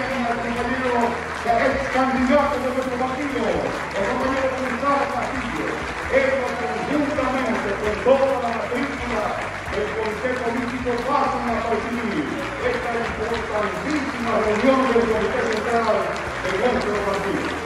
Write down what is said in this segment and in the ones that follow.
aquí al compañero, ex candidato de nuestro partido, el compañero Gonzalo Castillo. Ellos conjuntamente con toda la matrícula del Consejo Político pasan a esta importantísima reunión del Consejo Central del nuestro partido.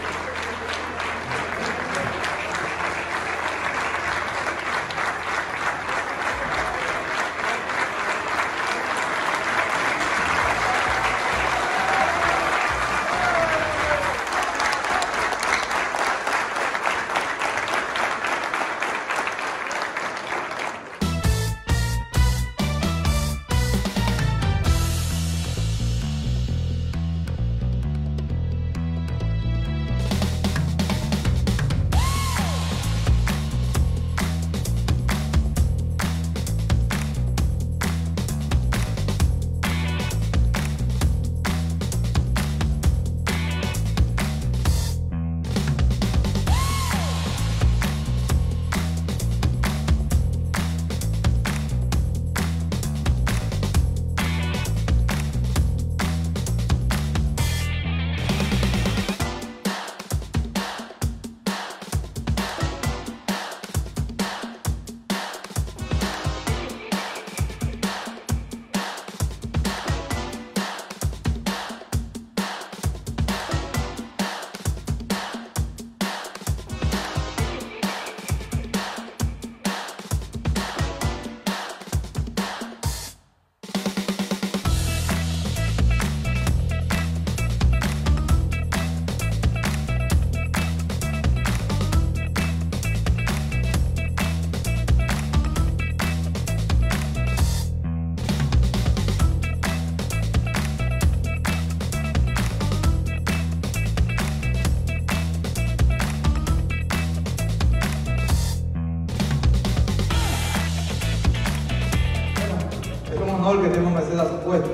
Que tenemos Mercedes a su puesto.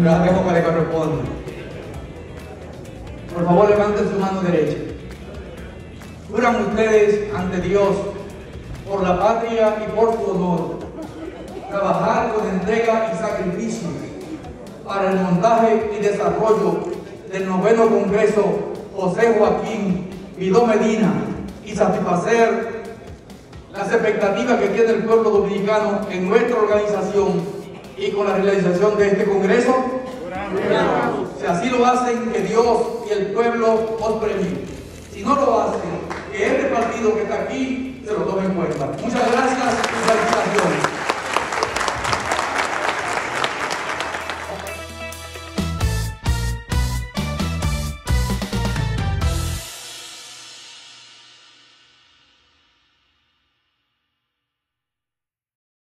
Agradezco que le corresponde. Por favor, levanten su mano derecha. Juran ustedes ante Dios, por la patria y por su honor, trabajar con entrega y sacrificio para el montaje y desarrollo del noveno Congreso José Joaquín Vidó Medina y satisfacer las expectativas que tiene el pueblo dominicano en nuestra organización y con la realización de este Congreso. Si así lo hacen, que Dios y el pueblo os premien. Si no lo hacen, que este partido que está aquí se lo tome en cuenta. Muchas gracias y felicitaciones.